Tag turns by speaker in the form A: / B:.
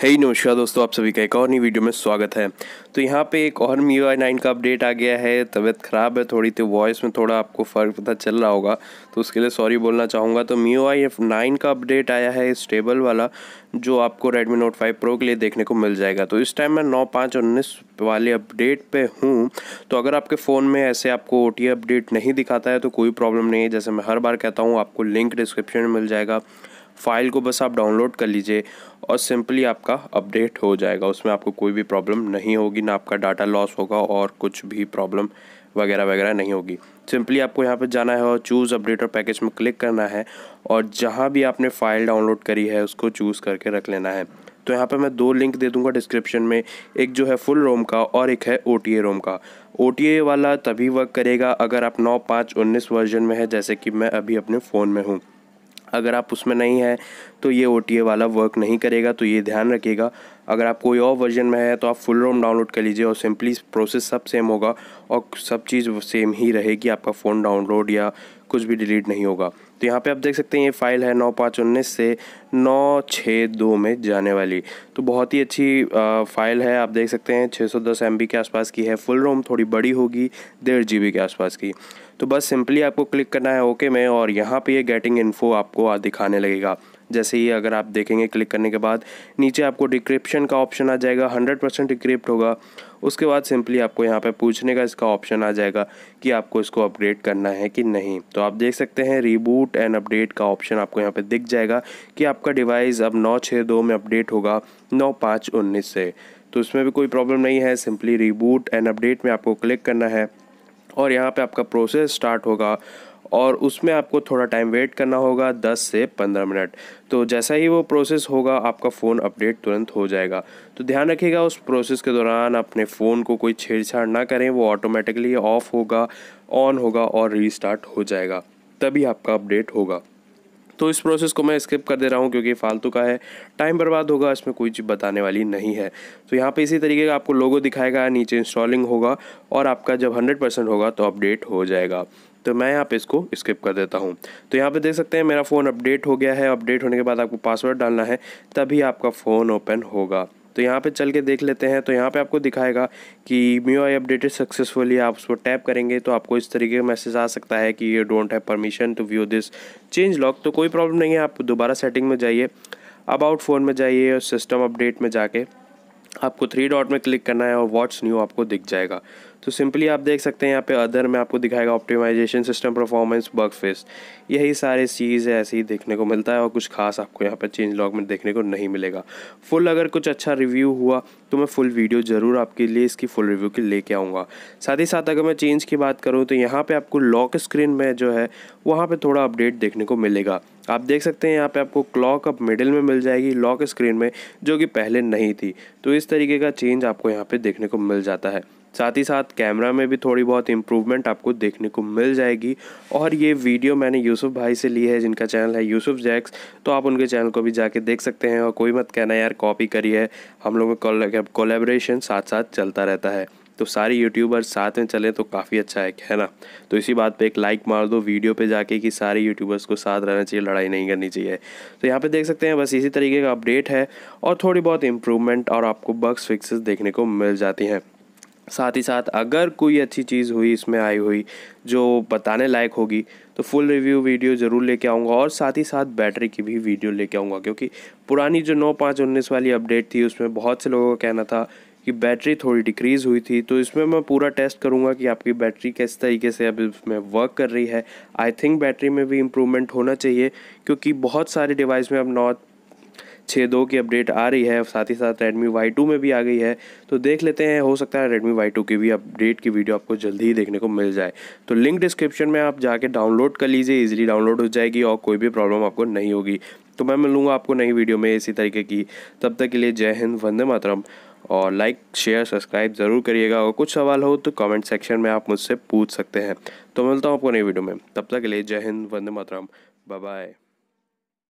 A: है ही नमस्कार दोस्तों, आप सभी का एक और नई वीडियो में स्वागत है। तो यहाँ पे एक और मी आई नाइन का अपडेट आ गया है। तबीयत ख़राब है थोड़ी तो वॉइस में थोड़ा आपको फ़र्क पता चल रहा होगा। तो उसके लिए सॉरी बोलना चाहूँगा। तो मी आई नाइन का अपडेट आया है स्टेबल वाला, जो आपको रेडमी नोट फाइव प्रो के लिए देखने को मिल जाएगा। तो इस टाइम मैं नौ पाँच उन्नीस वाले अपडेट पे हूँ। तो अगर आपके फ़ोन में ऐसे आपको ओ अपडेट नहीं दिखाता है तो कोई प्रॉब्लम नहीं है। जैसे मैं हर बार कहता हूँ, आपको लिंक डिस्क्रिप्शन में मिल जाएगा। फ़ाइल को बस आप डाउनलोड कर लीजिए और सिंपली आपका अपडेट हो जाएगा। उसमें आपको कोई भी प्रॉब्लम नहीं होगी, ना आपका डाटा लॉस होगा और कुछ भी प्रॉब्लम वगैरह वगैरह नहीं होगी। सिंपली आपको यहाँ पर जाना है और चूज़ अपडेट और पैकेज में क्लिक करना है और जहाँ भी आपने फ़ाइल डाउनलोड करी है, उसको चूज़ करके रख लेना है। तो यहाँ पे मैं दो लिंक दे दूँगा डिस्क्रिप्शन में, एक जो है फुल रोम का और एक है ओटीए रोम का। ओटीए वाला तभी वर्क करेगा अगर आप नौ पाँच उन्नीस वर्जन में है, जैसे कि मैं अभी अपने फ़ोन में हूँ। अगर आप उसमें नहीं हैं तो ये ओ वाला वर्क नहीं करेगा तो ये ध्यान रखिएगा। अगर आप कोई और वर्जन में है तो आप फुल रोम डाउनलोड कर लीजिए और सिंपली प्रोसेस सब सेम होगा और सब चीज़ सेम ही रहेगी, आपका फ़ोन डाउनलोड या कुछ भी डिलीट नहीं होगा। तो यहाँ पे आप देख सकते हैं, ये फ़ाइल है नौ पाँच उन्नीस से नौ छः दो में जाने वाली। तो बहुत ही अच्छी फ़ाइल है, आप देख सकते हैं छः सौ दस एम के आसपास की है। फुल रोम थोड़ी बड़ी होगी, डेढ़ जी के आसपास की। तो बस सिंपली आपको क्लिक करना है ओके में, और यहाँ पर ये गेटिंग इन्फो आपको दिखाने लगेगा। जैसे ही अगर आप देखेंगे क्लिक करने के बाद, नीचे आपको डिक्रिप्शन का ऑप्शन आ जाएगा, हंड्रेड परसेंट डिक्रिप्ट होगा। उसके बाद सिंपली आपको यहाँ पे पूछने का इसका ऑप्शन आ जाएगा कि आपको इसको अपडेट करना है कि नहीं। तो आप देख सकते हैं रीबूट एंड अपडेट का ऑप्शन आपको यहाँ पे दिख जाएगा कि आपका डिवाइस अब नौ छः दो में अपडेट होगा, नौ पाँच उन्नीस से। तो उसमें भी कोई प्रॉब्लम नहीं है, सिंपली रीबूट एंड अपडेट में आपको क्लिक करना है। और यहाँ पे आपका प्रोसेस स्टार्ट होगा। और उसमें आपको थोड़ा टाइम वेट करना होगा 10 से 15 मिनट। तो जैसा ही वो प्रोसेस होगा, आपका फ़ोन अपडेट तुरंत हो जाएगा। तो ध्यान रखिएगा, उस प्रोसेस के दौरान अपने फ़ोन को कोई छेड़छाड़ ना करें, वो ऑटोमेटिकली ऑफ़ होगा ऑन होगा और रीस्टार्ट हो जाएगा। तभी आपका अपडेट होगा। तो इस प्रोसेस को मैं स्किप कर दे रहा हूँ क्योंकि फालतू का है। टाइम बर्बाद होगा, इसमें कोई चीज़ बताने वाली नहीं है। तो यहाँ पे इसी तरीके का आपको लोगो दिखाएगा, नीचे इंस्टॉलिंग होगा और आपका जब हंड्रेड परसेंट होगा तो अपडेट हो जाएगा। तो मैं यहाँ पे इसको स्किप कर देता हूँ। तो यहाँ पे देख सकते हैं मेरा फ़ोन अपडेट हो गया है। अपडेट होने के बाद आपको पासवर्ड डालना है, तभी आपका फ़ोन ओपन होगा। तो यहाँ पे चल के देख लेते हैं। तो यहाँ पे आपको दिखाएगा कि मी आई अपडेटेड सक्सेसफुली आप उसको टैप करेंगे तो आपको इस तरीके का मैसेज आ सकता है कि you don't have permission to view this change log तो कोई प्रॉब्लम नहीं है। आप दोबारा सेटिंग में जाइए अबाउट फ़ोन में जाइए और सिस्टम अपडेट में जाके। आपको थ्री डॉट में क्लिक करना है और वॉट्स न्यू आपको दिख जाएगा। तो सिंपली आप देख सकते हैं यहाँ पे अदर में आपको दिखाएगा optimization system performance bug fix यही सारे चीज़ ऐसे ही देखने को मिलता है और कुछ खास आपको यहाँ पर चेंज लॉग में देखने को नहीं मिलेगा। फुल अगर कुछ अच्छा रिव्यू हुआ तो मैं फुल वीडियो ज़रूर आपके लिए इसकी फुल रिव्यू के लेके आऊँगा। साथ ही साथ अगर मैं चेंज की बात करूँ तो यहाँ पर आपको लॉक स्क्रीन में जो है, वहाँ पर थोड़ा अपडेट देखने को मिलेगा। आप देख सकते हैं यहाँ पे आपको क्लॉक अब मिडिल में मिल जाएगी लॉक स्क्रीन में, जो कि पहले नहीं थी। तो इस तरीके का चेंज आपको यहाँ पे देखने को मिल जाता है। साथ ही साथ कैमरा में भी थोड़ी बहुत इम्प्रूवमेंट आपको देखने को मिल जाएगी। और ये वीडियो मैंने यूसुफ भाई से ली है, जिनका चैनल है यूसुफ जैक्स तो आप उनके चैनल को भी जाके देख सकते हैं और कोई मत कहना यार कॉपी करी है। हम लोग में कोलेब्रेशन साथ साथ चलता रहता है। तो सारे यूट्यूबर साथ में चलें तो काफ़ी अच्छा है है ना? तो इसी बात पे एक लाइक मार दो वीडियो पे जाके कि सारे यूट्यूबर्स को साथ रहना चाहिए, लड़ाई नहीं करनी चाहिए। तो यहाँ पे देख सकते हैं, बस इसी तरीके का अपडेट है और थोड़ी बहुत इम्प्रूवमेंट और आपको बग्स फिक्सेस देखने को मिल जाती हैं। साथ ही साथ अगर कोई अच्छी चीज़ हुई, इसमें आई हुई, जो बताने लायक होगी तो फुल रिव्यू वीडियो ज़रूर लेके आऊँगा और साथ ही साथ बैटरी की भी वीडियो लेके आऊँगा, क्योंकि पुरानी जो नौ पाँच उन्नीस वाली अपडेट थी, उसमें बहुत से लोगों का कहना था कि बैटरी थोड़ी डिक्रीज़ हुई थी तो इसमें मैं पूरा टेस्ट करूँगा कि आपकी बैटरी किस तरीके से अब इसमें वर्क कर रही है। आई थिंक बैटरी में भी इम्प्रूवमेंट होना चाहिए, क्योंकि बहुत सारे डिवाइस में अब नौ छः दो की अपडेट आ रही है साथ ही साथ रेडमी वाई टू में भी आ गई है। तो देख लेते हैं, हो सकता है रेडमी वाई टू की भी अपडेट की वीडियो आपको जल्दी ही देखने को मिल जाए। तो लिंक डिस्क्रिप्शन में आप जाके डाउनलोड कर लीजिए इजीली डाउनलोड हो जाएगी, और कोई भी प्रॉब्लम आपको नहीं होगी। तो मैं मिलूँगा आपको नई वीडियो में इसी तरीके की। तब तक के लिए जय हिंद, वंदे मातरम। और लाइक शेयर सब्सक्राइब ज़रूर करिएगा और कुछ सवाल हो तो कमेंट सेक्शन में आप मुझसे पूछ सकते हैं। तो मिलता हूँ आपको नई वीडियो में। तब तक के लिए जय हिंद, वंदे मातरम। बाय